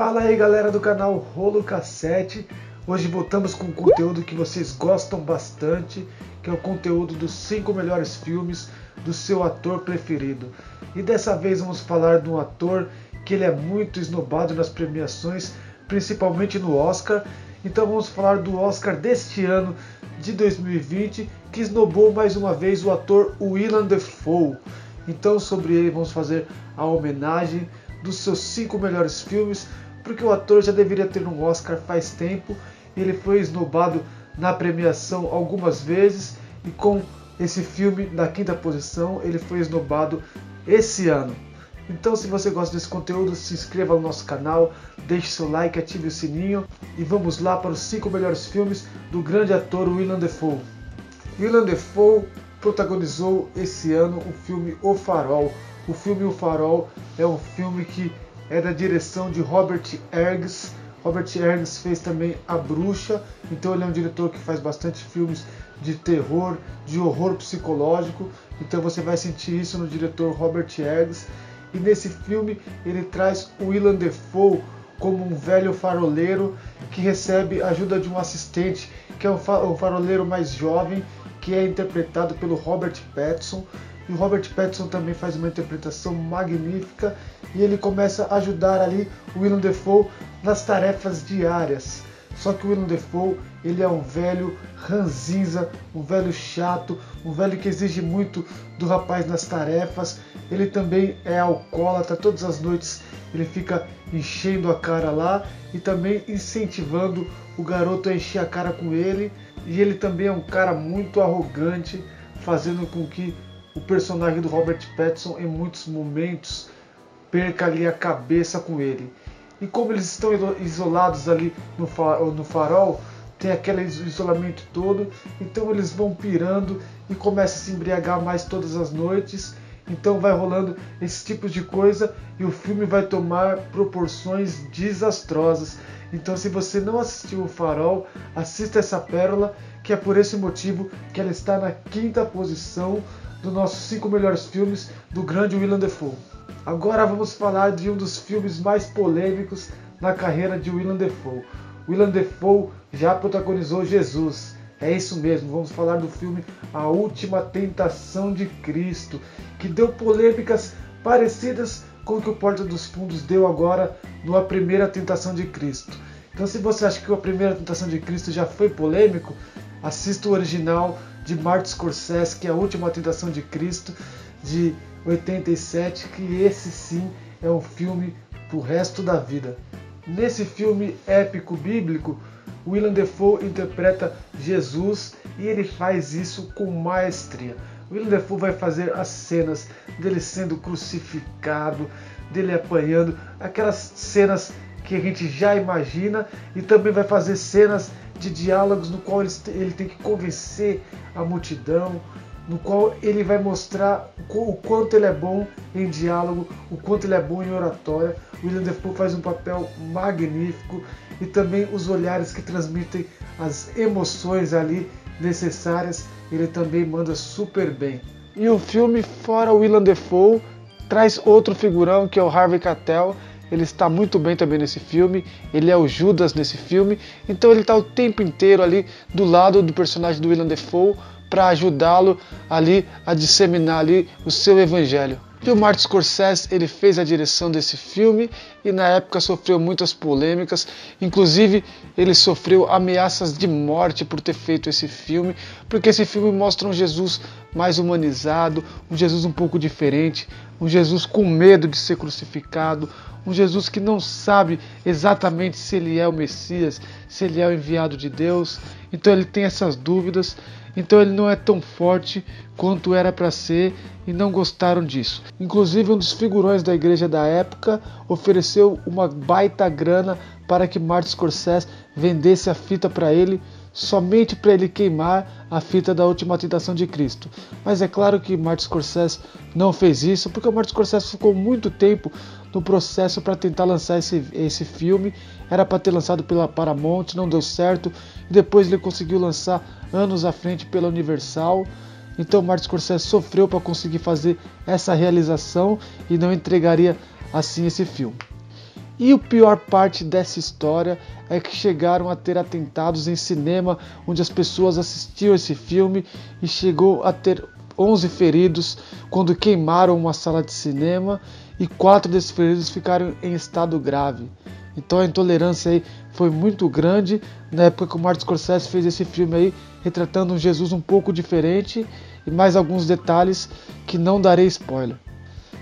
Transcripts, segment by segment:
Fala aí galera do canal Rolo Cassete. Hoje voltamos com um conteúdo que vocês gostam bastante, que é o conteúdo dos 5 melhores filmes do seu ator preferido. E dessa vez vamos falar de um ator que ele é muito esnobado nas premiações, principalmente no Oscar. Então vamos falar do Oscar deste ano de 2020, que esnobou mais uma vez o ator Willem Dafoe. Então sobre ele vamos fazer a homenagem dos seus cinco melhores filmes, porque o ator já deveria ter um Oscar faz tempo. Ele foi esnobado na premiação algumas vezes e com esse filme na quinta posição ele foi esnobado esse ano. Então, se você gosta desse conteúdo, se inscreva no nosso canal, deixe seu like, ative o sininho e vamos lá para os 5 melhores filmes do grande ator Willem Dafoe. Willem Dafoe protagonizou esse ano o filme O Farol. O filme O Farol é um filme que é da direção de Robert Eggers. Robert Eggers fez também A Bruxa, então ele é um diretor que faz bastante filmes de terror, de horror psicológico. Então você vai sentir isso no diretor Robert Eggers. E nesse filme ele traz o Willem Dafoe como um velho faroleiro que recebe ajuda de um assistente, que é um faroleiro mais jovem, que é interpretado pelo Robert Pattinson. E o Robert Pattinson também faz uma interpretação magnífica e ele começa a ajudar ali o Willem Dafoe nas tarefas diárias. Só que o Willem Dafoe, ele é um velho ranzinza, um velho chato, um velho que exige muito do rapaz nas tarefas. Ele também é alcoólatra, todas as noites ele fica enchendo a cara lá e também incentivando o garoto a encher a cara com ele. E ele também é um cara muito arrogante, fazendo com que o personagem do Robert Pattinson em muitos momentos perca ali a cabeça com ele. E como eles estão isolados ali no, no farol, tem aquele isolamento todo, então eles vão pirando e começam a se embriagar mais todas as noites. Então vai rolando esse tipo de coisa e o filme vai tomar proporções desastrosas. Então se você não assistiu o Farol, assista essa pérola, que é por esse motivo que ela está na quinta posição dos nossos cinco melhores filmes do grande Willem Dafoe. Agora vamos falar de um dos filmes mais polêmicos na carreira de Willem Dafoe. Willem Dafoe já protagonizou Jesus. É isso mesmo, vamos falar do filme A Última Tentação de Cristo, que deu polêmicas parecidas com o que o Porta dos Fundos deu agora no A Primeira Tentação de Cristo. Então, se você acha que A Primeira Tentação de Cristo já foi polêmico, assista o original de Martin Scorsese, que é A Última Tentação de Cristo, de 87, que esse sim é um filme pro resto da vida. Nesse filme épico bíblico, Willem Dafoe interpreta Jesus e ele faz isso com maestria. Willem Dafoe vai fazer as cenas dele sendo crucificado, dele apanhando, aquelas cenas que a gente já imagina e também vai fazer cenas de diálogos no qual ele, ele tem que convencer a multidão, no qual ele vai mostrar o quanto ele é bom em diálogo, o quanto ele é bom em oratória. William Defoe faz um papel magnífico e também os olhares que transmitem as emoções ali necessárias, ele também manda super bem. E o filme, fora o Willem Defoe, traz outro figurão que é o Harvey Keitel. Ele está muito bem também nesse filme. Ele é o Judas nesse filme. Então ele está o tempo inteiro ali do lado do personagem do Willem Defoe, para ajudá-lo ali a disseminar ali o seu evangelho. E o Martin Scorsese ele fez a direção desse filme e na época sofreu muitas polêmicas, inclusive ele sofreu ameaças de morte por ter feito esse filme, porque esse filme mostra um Jesus mais humanizado, um Jesus um pouco diferente, um Jesus com medo de ser crucificado, um Jesus que não sabe exatamente se ele é o Messias, se ele é o enviado de Deus. Então ele tem essas dúvidas então ele não é tão forte quanto era para ser e não gostaram disso. Inclusive, um dos figurões da igreja da época ofereceu uma baita grana para que Martin Scorsese vendesse a fita para ele, somente para ele queimar a fita da última tentação de Cristo. Mas é claro que Martin Scorsese não fez isso, porque o Martin Scorsese ficou muito tempo no processo para tentar lançar esse, esse filme. Era para ter lançado pela Paramount, não deu certo. E depois ele conseguiu lançar anos à frente pela Universal. Então Martin Scorsese sofreu para conseguir fazer essa realização e não entregaria assim esse filme. E o pior parte dessa história é que chegaram a ter atentados em cinema, onde as pessoas assistiam esse filme e chegou a ter 11 feridos quando queimaram uma sala de cinema e quatro desses feridos ficaram em estado grave. Então a intolerância aí foi muito grande na época que o Martin Scorsese fez esse filme aí, retratando um Jesus um pouco diferente e mais alguns detalhes que não darei spoiler.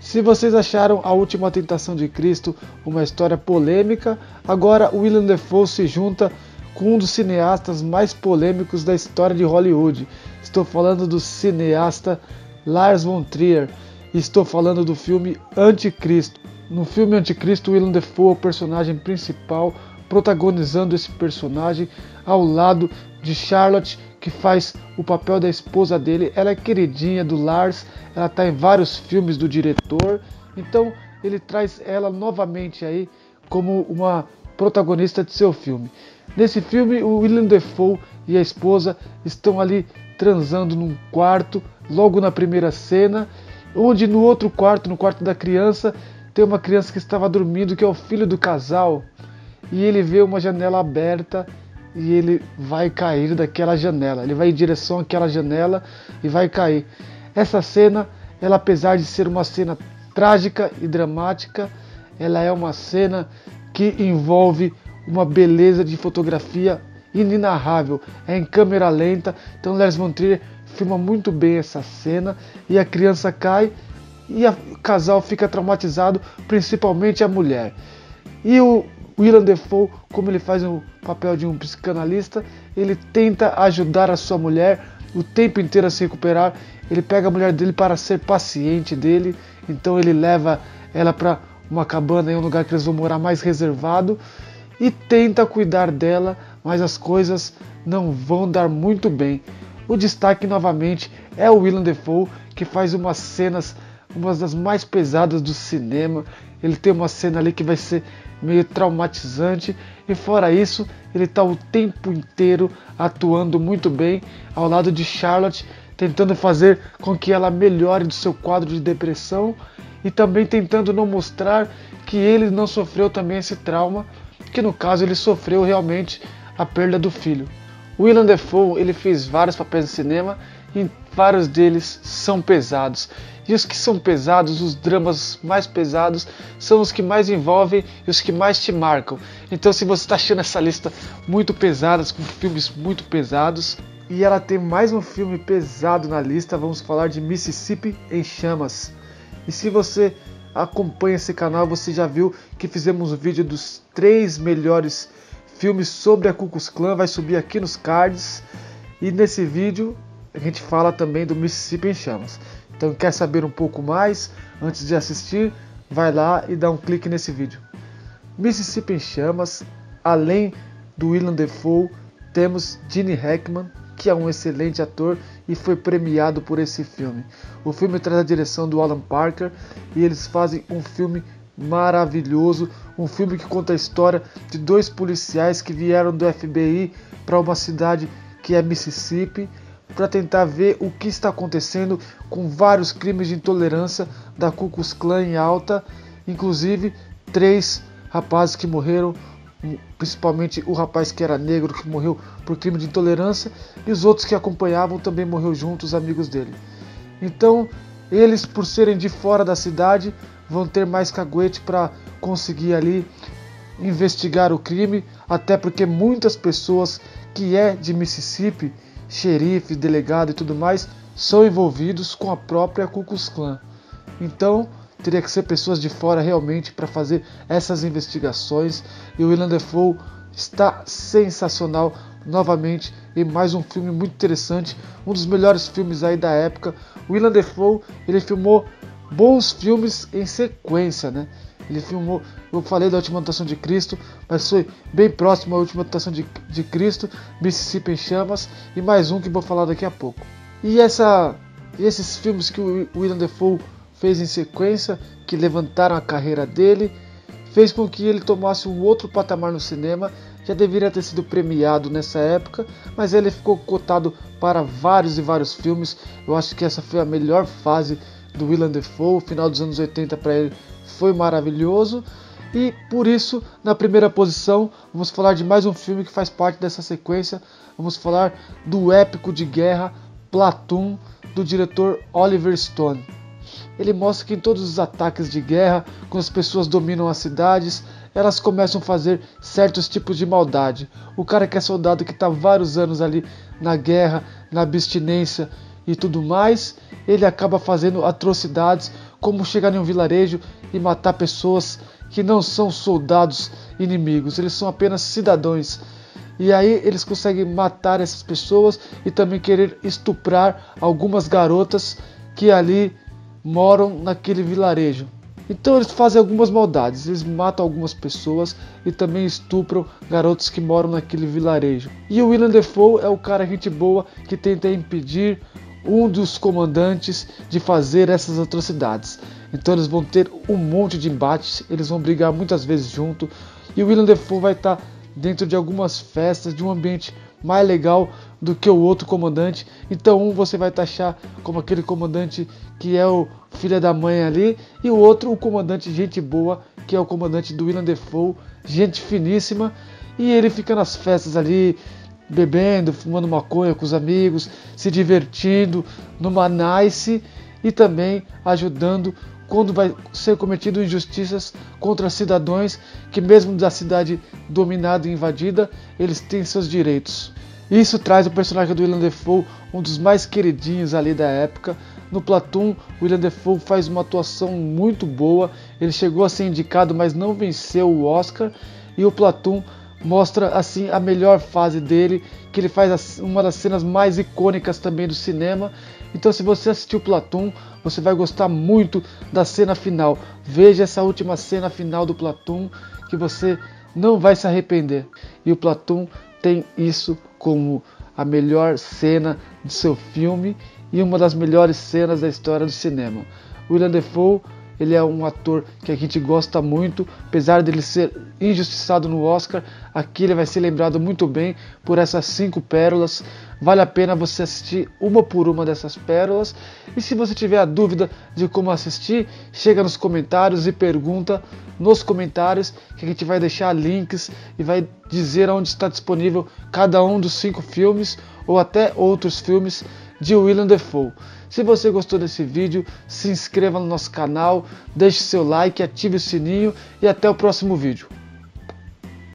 Se vocês acharam A Última Tentação de Cristo uma história polêmica, agora William Defoe se junta com um dos cineastas mais polêmicos da história de Hollywood. Estou falando do cineasta Lars von Trier estou falando do filme Anticristo. No filme Anticristo, William Defoe é o personagem principal, protagonizando esse personagem ao lado de Charlotte que faz o papel da esposa dele. Ela é queridinha do Lars, ela está em vários filmes do diretor, então ele traz ela novamente aí como uma protagonista de seu filme. Nesse filme, o William Defoe e a esposa estão ali transando num quarto, logo na primeira cena, onde no outro quarto, no quarto da criança, tem uma criança que estava dormindo, que é o filho do casal, e ele vê uma janela aberta e ele vai cair daquela janela. Ele vai em direção àquela janela e vai cair. Essa cena, ela apesar de ser uma cena trágica e dramática, ela é uma cena que envolve uma beleza de fotografia inenarrável. É em câmera lenta, então Lars von Trier filma muito bem essa cena e a criança cai e o casal fica traumatizado, principalmente a mulher. E o Willem Dafoe, como ele faz o papel de um psicanalista, ele tenta ajudar a sua mulher o tempo inteiro a se recuperar. Ele pega a mulher dele para ser paciente dele, então ele leva ela para uma cabana em um lugar que eles vão morar mais reservado e tenta cuidar dela, mas as coisas não vão dar muito bem. O destaque novamente é o Willem Dafoe, que faz umas cenas, umas das mais pesadas do cinema. Ele tem uma cena ali que vai ser meio traumatizante. E fora isso, ele está o tempo inteiro atuando muito bem ao lado de Charlotte, tentando fazer com que ela melhore do seu quadro de depressão e também tentando não mostrar que ele não sofreu também esse trauma, que no caso ele sofreu realmente a perda do filho. Willem Dafoe ele fez vários papéis no cinema vários deles são pesados. E os que são pesados, os dramas mais pesados, são os que mais envolvem e os que mais te marcam. Então, se você está achando essa lista muito pesada, com filmes muito pesados, e ela tem mais um filme pesado na lista, vamos falar de Mississippi em Chamas. E se você acompanha esse canal, você já viu que fizemos um vídeo dos três melhores filmes sobre a Ku Klux Klan, vai subir aqui nos cards. E nesse vídeo a gente fala também do Mississippi em Chamas. Então, quer saber um pouco mais antes de assistir? Vai lá e dá um clique nesse vídeo. Mississippi em Chamas, além do William Defoe, temos Gene Hackman, que é um excelente ator e foi premiado por esse filme. O filme traz a direção do Alan Parker e eles fazem um filme maravilhoso, um filme que conta a história de dois policiais que vieram do FBI para uma cidade que é Mississippi para tentar ver o que está acontecendo com vários crimes de intolerância da Ku Klux Klan em alta, inclusive três rapazes que morreram, principalmente o rapaz que era negro que morreu por crime de intolerância e os outros que acompanhavam também morreram juntos, amigos dele. Então, eles por serem de fora da cidade vão ter mais caguete para conseguir ali investigar o crime, até porque muitas pessoas que é de Mississippi xerife, delegado e tudo mais são envolvidos com a própria Ku Klux Klan. Então, teria que ser pessoas de fora realmente para fazer essas investigações. E o William Defoe está sensacional novamente em mais um filme muito interessante, um dos melhores filmes aí da época. O William Defoe, ele filmou bons filmes em sequência, né? Ele filmou, eu falei da Última Tentação de Cristo, mas foi bem próximo à Última Tentação de, de Cristo, Mississippi em Chamas e mais um que vou falar daqui a pouco. E essa, esses filmes que o William Defoe fez em sequência, que levantaram a carreira dele, fez com que ele tomasse um outro patamar no cinema. Já deveria ter sido premiado nessa época, mas ele ficou cotado para vários e vários filmes. Eu acho que essa foi a melhor fase do Willem Dafoe, final dos anos 80 para ele foi maravilhoso. E por isso, na primeira posição, vamos falar de mais um filme que faz parte dessa sequência. Vamos falar do épico de guerra Platoon, do diretor Oliver Stone. Ele mostra que em todos os ataques de guerra, quando as pessoas dominam as cidades, elas começam a fazer certos tipos de maldade. O cara que é soldado que está vários anos ali na guerra, na abstinência e tudo mais, ele acaba fazendo atrocidades, como chegar em um vilarejo e matar pessoas que não são soldados inimigos, eles são apenas cidadãos. E aí eles conseguem matar essas pessoas e também querer estuprar algumas garotas que ali moram naquele vilarejo. Então eles fazem algumas maldades, eles matam algumas pessoas e também estupram garotos que moram naquele vilarejo. E o William Defoe é o cara gente boa que tenta impedir um dos comandantes de fazer essas atrocidades. Então eles vão ter um monte de embates, eles vão brigar muitas vezes junto e o William Defoe vai estar dentro de algumas festas, de um ambiente mais legal do que o outro comandante. Então um você vai taxar como aquele comandante que é o filho da mãe ali e o outro o comandante gente boa, que é o comandante do William Defoe, gente finíssima, e ele fica nas festas ali bebendo, fumando maconha com os amigos, se divertindo numa nice e também ajudando quando vai ser cometido injustiças contra cidadãos que mesmo da cidade dominada e invadida, eles têm seus direitos. Isso traz o personagem do William Defoe, um dos mais queridinhos ali da época. No Platoon, William Defoe faz uma atuação muito boa. Ele chegou a ser indicado, mas não venceu o Oscar. E o Platoon mostra assim a melhor fase dele, que ele faz uma das cenas mais icônicas também do cinema. Então, se você assistiu Platoon, você vai gostar muito da cena final. Veja essa última cena final do Platoon, que você não vai se arrepender. E o Platoon tem isso como a melhor cena do seu filme e uma das melhores cenas da história do cinema. William Defoe ele é um ator que a gente gosta muito, apesar dele ser injustiçado no Oscar, aqui ele vai ser lembrado muito bem por essas cinco pérolas. Vale a pena você assistir uma por uma dessas pérolas. E se você tiver a dúvida de como assistir, chega nos comentários e pergunta nos comentários que a gente vai deixar links e vai dizer onde está disponível cada um dos cinco filmes ou até outros filmes de William Defoe. Se você gostou desse vídeo, se inscreva no nosso canal, deixe seu like, ative o sininho e até o próximo vídeo.